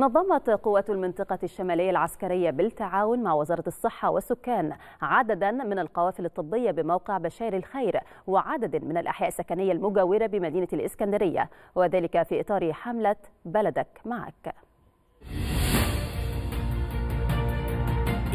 نظمت قوات المنطقة الشمالية العسكرية بالتعاون مع وزارة الصحة والسكان عددا من القوافل الطبية بموقع بشاير الخير وعدد من الأحياء السكنية المجاورة بمدينة الإسكندرية وذلك في إطار حملة بلدك معك.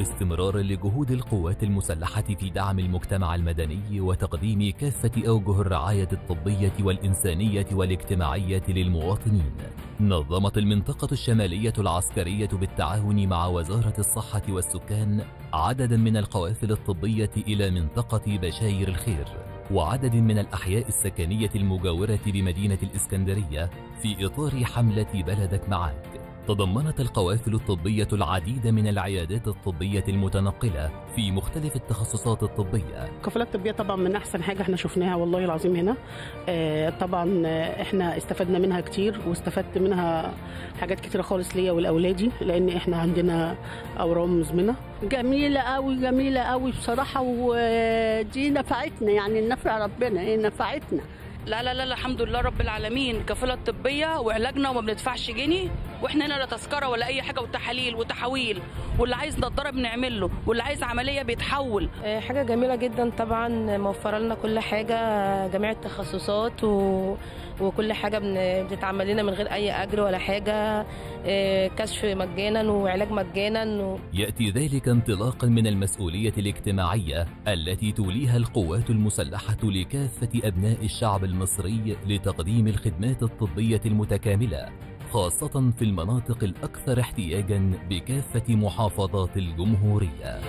استمرارا لجهود القوات المسلحة في دعم المجتمع المدني وتقديم كافة أوجه الرعاية الطبية والإنسانية والاجتماعية للمواطنين. نظمت المنطقة الشمالية العسكرية بالتعاون مع وزارة الصحة والسكان عددا من القوافل الطبية إلى منطقة بشاير الخير وعدد من الأحياء السكنية المجاورة بمدينة الإسكندرية في إطار حملة بلدك معك تضمنت القوافل الطبية العديد من العيادات الطبية المتنقلة في مختلف التخصصات الطبية. القافلات الطبيه طبعا من أحسن حاجة إحنا شفناها والله العظيم هنا. آه، طبعا إحنا استفدنا منها كتير واستفدت منها حاجات كتيرة خالص ليا ولأولادي لأن إحنا عندنا أورام مزمنة. جميلة قوي جميلة قوي بصراحة ودي نفعتنا يعني نفع ربنا هي نفعتنا. لا لا لا الحمد لله رب العالمين. كفالة طبية وعلاجنا وما بندفعش جنيه. وإحنا هنا لا تذكرة ولا أي حاجة وتحاليل وتحويل واللي عايز نضاره بنعمل له واللي عايز عملية بيتحول. آه، حاجة جميلة جدا طبعا موفرة لنا كل حاجة جميع التخصصات و... وكل حاجة بن- بتتعمل لنا من غير أي أجر ولا حاجة. آه، كشف مجانا وعلاج مجانا و... يأتي ذلك انطلاقا من المسؤولية الاجتماعية التي توليها القوات المسلحة لكافة أبناء الشعب المصري لتقديم الخدمات الطبية المتكاملة. خاصة في المناطق الأكثر احتياجا بكافة محافظات الجمهورية.